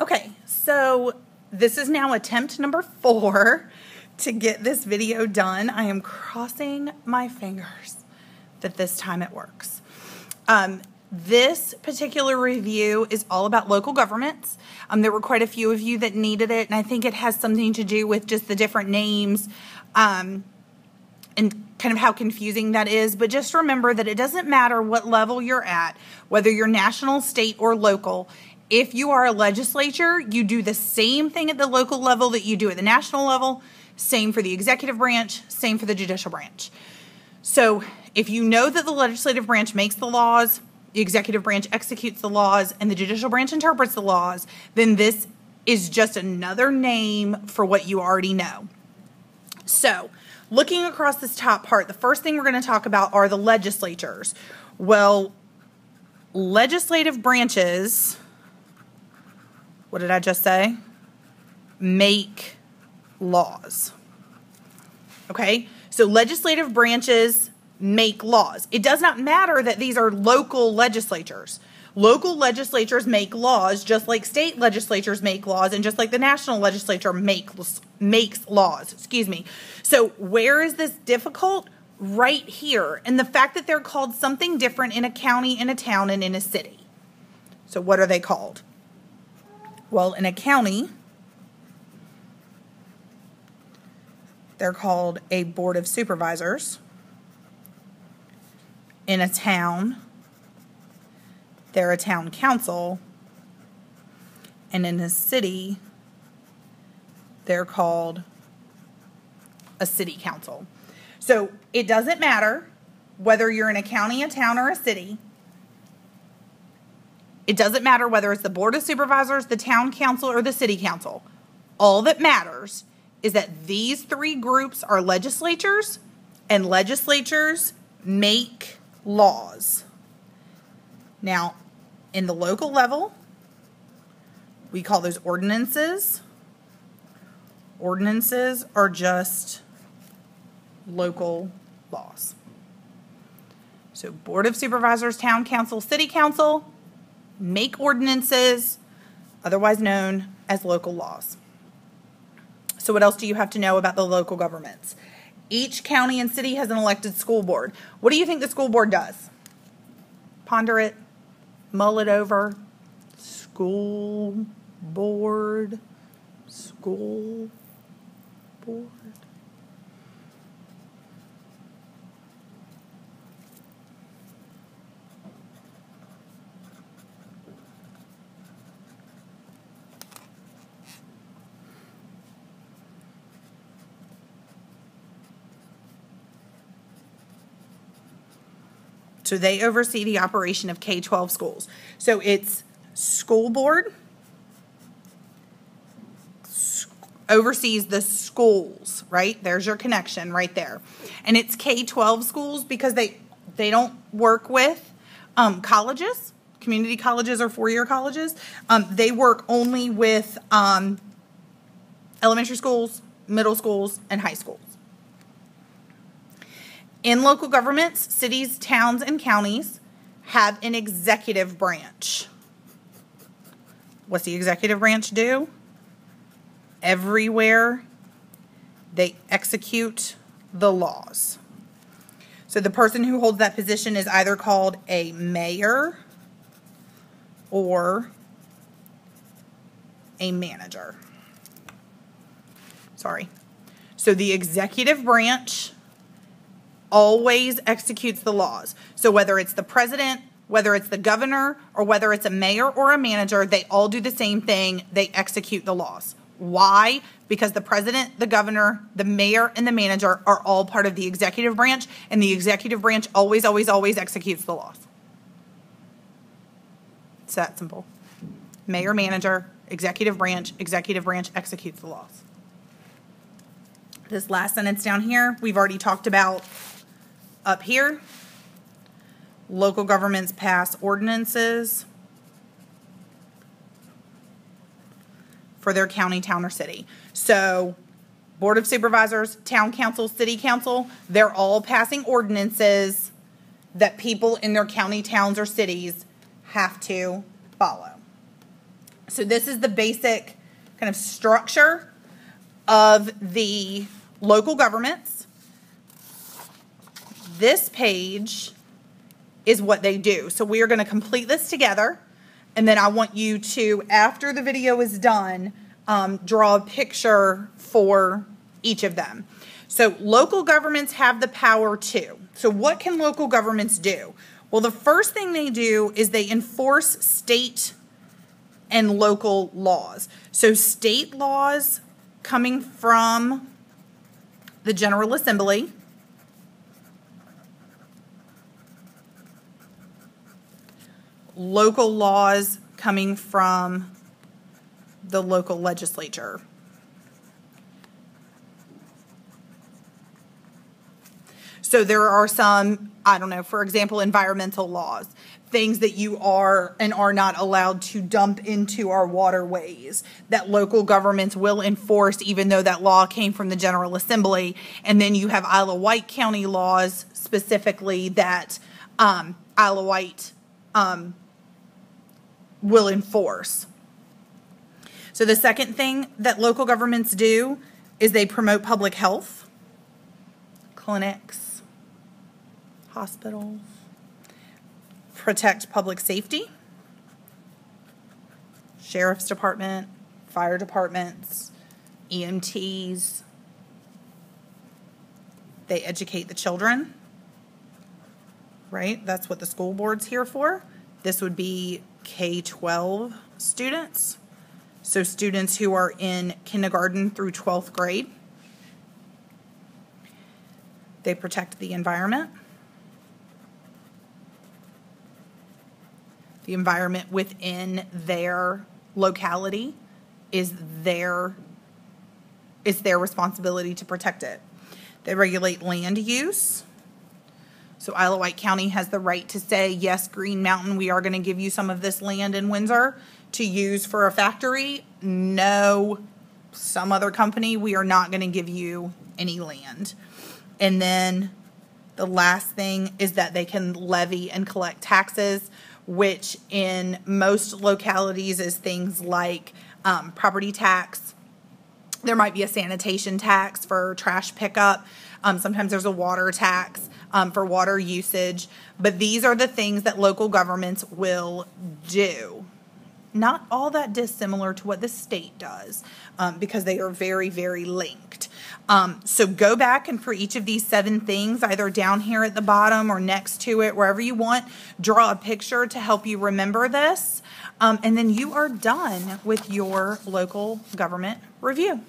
Okay, so this is now attempt number four to get this video done. I am crossing my fingers that this time it works. Um, this particular review is all about local governments. Um, there were quite a few of you that needed it, and I think it has something to do with just the different names um, and kind of how confusing that is. But just remember that it doesn't matter what level you're at, whether you're national, state, or local. If you are a legislature, you do the same thing at the local level that you do at the national level, same for the executive branch, same for the judicial branch. So if you know that the legislative branch makes the laws, the executive branch executes the laws, and the judicial branch interprets the laws, then this is just another name for what you already know. So, looking across this top part, the first thing we're going to talk about are the legislatures. Well, legislative branches, what did I just say? Make laws. Okay? So, legislative branches make laws. It does not matter that these are local legislatures. Local legislatures make laws just like state legislatures make laws and just like the national legislature make, makes laws. Excuse me. So, where is this difficult? Right here. And the fact that they're called something different in a county, in a town, and in a city. So, what are they called? Well, in a county, they're called a board of supervisors in a town, they're a town council. And in a city, they're called a city council. So it doesn't matter whether you're in a county, a town, or a city. It doesn't matter whether it's the Board of Supervisors, the Town Council, or the City Council. All that matters is that these three groups are legislatures, and legislatures make laws. Now, in the local level, we call those ordinances. Ordinances are just local laws. So, Board of Supervisors, Town Council, City Council make ordinances, otherwise known as local laws. So, what else do you have to know about the local governments? Each county and city has an elected school board. What do you think the school board does? Ponder it, mull it over. School board, school board. So they oversee the operation of K 12 schools. So it's school board oversees the schools, right? There's your connection right there. And it's K 12 schools because they they don't work with um, colleges, community colleges or four year colleges. Um, they work only with um, elementary schools, middle schools, and high schools. In local governments, cities, towns, and counties have an executive branch. What's the executive branch do? Everywhere they execute the laws. So the person who holds that position is either called a mayor or a manager. Sorry. So the executive branch always executes the laws. So whether it's the president, whether it's the governor, or whether it's a mayor or a manager, they all do the same thing. They execute the laws. Why? Because the president, the governor, the mayor, and the manager are all part of the executive branch, and the executive branch always, always, always executes the laws. It's that simple. Mayor, manager, executive branch, executive branch executes the laws. This last sentence down here, we've already talked about up here, local governments pass ordinances for their county, town, or city. So, Board of Supervisors, Town Council, City Council, they're all passing ordinances that people in their county, towns, or cities have to follow. So this is the basic kind of structure of the local governments. This page is what they do. So we are going to complete this together. And then I want you to, after the video is done, um, draw a picture for each of them. So local governments have the power too. So what can local governments do? Well, the first thing they do is they enforce state and local laws. So state laws coming from the General Assembly. Local laws coming from the local legislature. So there are some, I don't know, for example, environmental laws, things that you are and are not allowed to dump into our waterways that local governments will enforce, even though that law came from the General Assembly. And then you have of Wight County laws specifically that um, of Wight um, will enforce. So the second thing that local governments do is they promote public health, clinics, hospitals, protect public safety, sheriff's department, fire departments, EMTs. They educate the children, right? That's what the school board's here for. This would be K 12 students. So, students who are in kindergarten through 12th grade. They protect the environment. the environment within their locality is their is their responsibility to protect it. They regulate land use. So Isle of Wight County has the right to say, yes, Green Mountain, we are going to give you some of this land in Windsor to use for a factory. No, some other company, we are not going to give you any land. And then the last thing is that they can levy and collect taxes which in most localities is things like um, property tax. There might be a sanitation tax for trash pickup. Um, sometimes there's a water tax um, for water usage. But these are the things that local governments will do not all that dissimilar to what the state does um, because they are very, very linked. Um, so go back and for each of these seven things, either down here at the bottom or next to it, wherever you want, draw a picture to help you remember this. Um, and then you are done with your local government review.